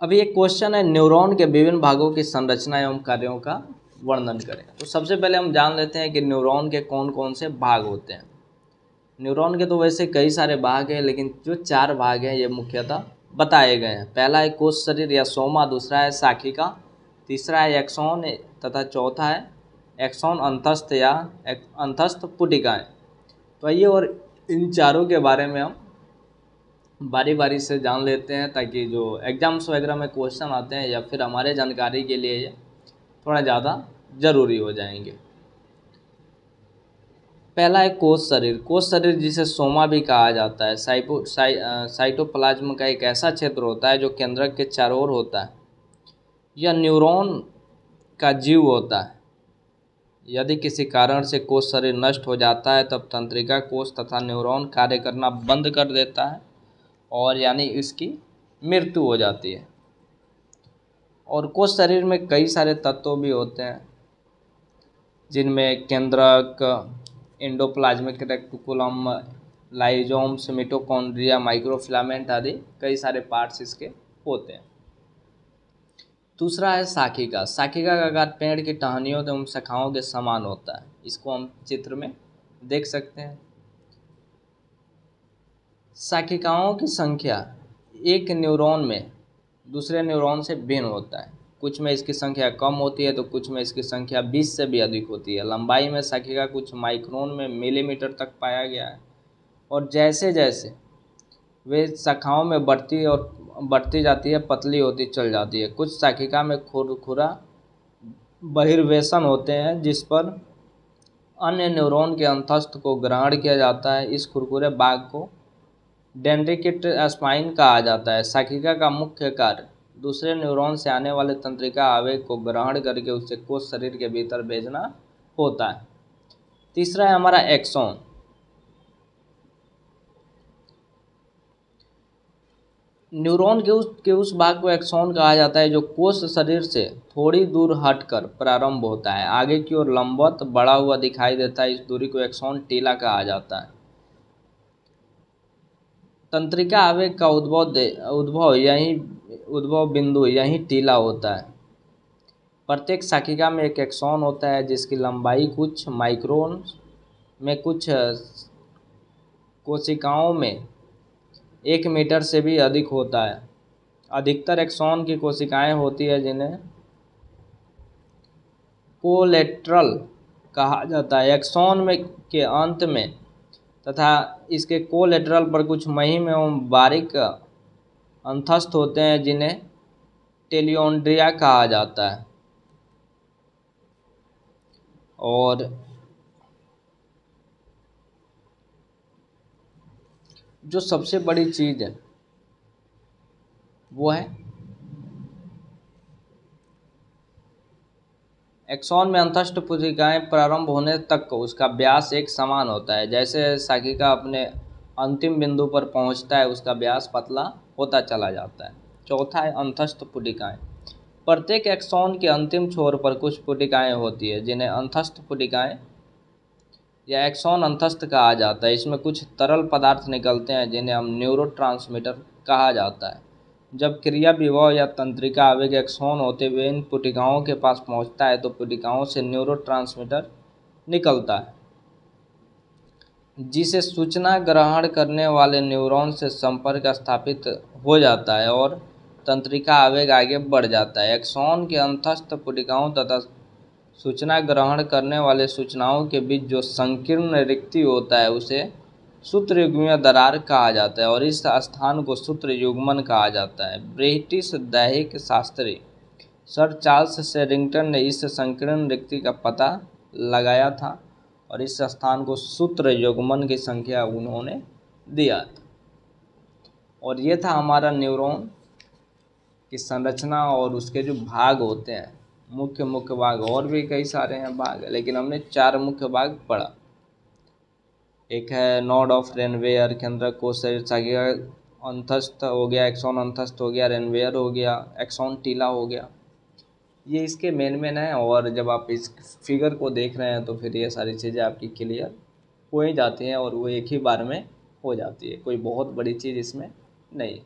अभी एक क्वेश्चन है न्यूरॉन के विभिन्न भागों की संरचना एवं कार्यों का वर्णन करें। तो सबसे पहले हम जान लेते हैं कि न्यूरॉन के कौन कौन से भाग होते हैं। न्यूरॉन के तो वैसे कई सारे भाग हैं, लेकिन जो चार भाग हैं, ये मुख्यतः बताए गए हैं। पहला है कोष शरीर या सोमा, दूसरा है साखिका तीसरा है एक्सोन तथा चौथा है एक्सोन अंतस्थ या अंतस्थ पुटिकाएँ तो आइए और इन चारों के बारे में हम बारी बारी से जान लेते हैं ताकि जो एग्ज़ाम्स वगैरह में क्वेश्चन आते हैं या फिर हमारे जानकारी के लिए थोड़ा ज़्यादा ज़रूरी हो जाएँगे। पहला है कोष शरीर। कोष शरीर जिसे सोमा भी कहा जाता है। साइपो साइ, साइटोप्लाज्म का एक ऐसा क्षेत्र होता है जो केंद्रक के चारों ओर होता है। यह न्यूरॉन का जीव होता है। यदि किसी कारण से कोष शरीर नष्ट हो जाता है तब तंत्रिका कोष तथा न्यूरॉन कार्य करना बंद कर देता है। और यानी इसकी मृत्यु हो जाती है। और कोष शरीर में कई सारे तत्व भी होते हैं, जिनमें केंद्रक endoplasmic reticulum lysosomes mitochondria microfilament आदि कई सारे पार्ट्स इसके होते हैं। दूसरा है साखिका साखिका का आकार पेड़ की टहनियों एवं शाखाओं के समान होता है, इसको हम चित्र में देख सकते हैं। शाखिकाओं की संख्या एक न्यूरॉन में, दूसरे न्यूरॉन से भिन्न होता है। कुछ में इसकी संख्या कम होती है तो कुछ में इसकी संख्या 20 से भी अधिक होती है। लंबाई में शाखिका कुछ माइक्रोन में मिलीमीटर तक पाया गया है। और जैसे जैसे वे शाखाओं में बढ़ती और बढ़ती जाती है, पतली होती चल जाती है। कुछ शाखिका में खुरखुरा बहिर्वेशन होते हैं, जिस पर अन्य न्यूरॉन के अंतस्थ को ग्रहण किया जाता है। इस खुरखुरे बाग को डेंड्रिकिट स्पाइन कहा जाता है। शाखिका का मुख्य कार्य, दूसरे न्यूरॉन से आने वाले तंत्रिका आवेग को ग्रहण करके उसे कोष शरीर के भीतर भेजना होता है। तीसरा है हमारा एक्सोन। न्यूरॉन के उस के उस भाग को एक्सोन कहा जाता है, जो कोष शरीर से थोड़ी दूर हटकर प्रारंभ होता है। आगे की ओर लंबवत, बड़ा हुआ दिखाई देता है। इस दूरी को एक्सोन टीला कहा जाता है। तंत्रिका आवेग का उद्भव उद्भव, यही उद्भव बिंदु, यही टीला होता है। प्रत्येक शाखिका में एक एक्सॉन होता है, जिसकी लंबाई कुछ माइक्रोन में, कुछ कोशिकाओं में एक मीटर से भी अधिक होता है। अधिकतर एक्सॉन की कोशिकाएँ होती है, जिन्हें कोलेट्रल कहा जाता है। एक्सॉन में के अंत में तथा इसके कोलेटरल पर कुछ महीम एवं बारीक अंतस्थ होते हैं, जिन्हें टेलियोन्ड्रिया कहा जाता है। और जो सबसे बड़ी चीज़ है, वो है एक्सॉन में अंतस्थ पुजिकाएँ प्रारंभ होने तक उसका व्यास एक समान होता है। जैसे शाखिका अपने अंतिम बिंदु पर पहुँचता है, उसका व्यास पतला होता चला जाता है। चौथा है अंतस्थ पुटिकाएँ प्रत्येक एक्सॉन के अंतिम छोर पर कुछ पुटिकाएँ होती है, जिन्हें अंतस्थ पुटिकाएँ या एक्सॉन अंतस्थ कहा जाता है। इसमें कुछ तरल पदार्थ निकलते हैं, जिन्हें हम न्यूरो कहा जाता है। जब क्रिया विभव या तंत्रिका आवेग एक्सोन होते हुए इन पुटिकाओं के पास पहुँचता है तो पुटिकाओं से न्यूरो निकलता है, जिसे सूचना ग्रहण करने वाले न्यूरॉन से संपर्क स्थापित हो जाता है और तंत्रिका आवेग आगे बढ़ जाता है। एक्सोन के अंतस्थ पुटिकाओं तथा सूचना ग्रहण करने वाले सूचनाओं के बीच जो संकीर्ण रिक्ति होता है, उसे सूत्र युग्मीय दरार कहा जाता है और इस स्थान को सूत्र युग्मन कहा जाता है। ब्रिटिश दैहिक शास्त्री सर चार्ल्स सेरिंगटन ने इस संकीर्ण रिक्ति का पता लगाया था और इस स्थान को सूत्र युग्मन की संख्या उन्होंने दिया और ये था हमारा न्यूरॉन की संरचना और उसके जो भाग होते हैं मुख्य मुख्य भाग, और भी कई सारे हैं भाग, लेकिन हमने चार मुख्य भाग पढ़ा। एक है नोड ऑफ़ रेनवेयर के अंदर कोश अंतस्थ हो गया, एक्सॉन अंतस्थ हो गया रेनवेयर हो गया, एक्सॉन टीला हो गया। ये इसके मेन मेन है और जब आप इस फिगर को देख रहे हैं तो फिर ये सारी चीज़ें आपकी क्लियर हो ही जाती हैं और वो एक ही बार में हो जाती है। कोई बहुत बड़ी चीज़ इसमें नहीं।